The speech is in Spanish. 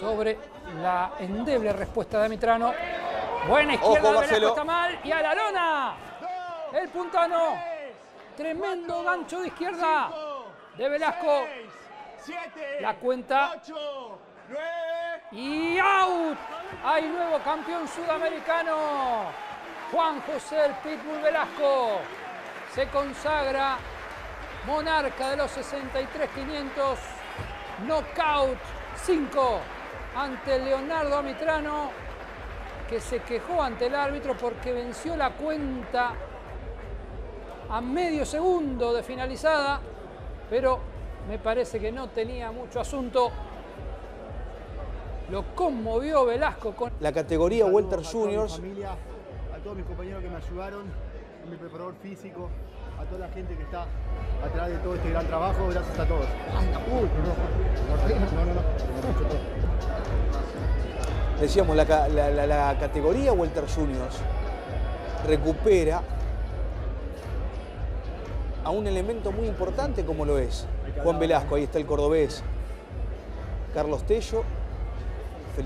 sobre la endeble respuesta de Mitrano. Buena izquierda Ojo, de está mal. Y a la lona. El puntano. Tremendo gancho de izquierda de Velasco. La cuenta. Y out. Hay nuevo campeón sudamericano. Juan José el Pitbull Velasco. Se consagra monarca de los 63-500. Knockout 5 ante Leonardo Amitrano, que se quejó ante el árbitro porque venció la cuenta a medio segundo de finalizada, pero me parece que no tenía mucho asunto. Lo conmovió Velasco con La categoría Saludos Welter a toda mi Juniors. familia, a todos mis compañeros que me ayudaron, a mi preparador físico, a toda la gente que está atrás de todo este gran trabajo, gracias a todos. Uy, perdón. No, no, no. Decíamos, la, ca- la- la- la categoría Welter Juniors recupera a un elemento muy importante como lo es Juan Velasco, ahí está el cordobés, Carlos Tello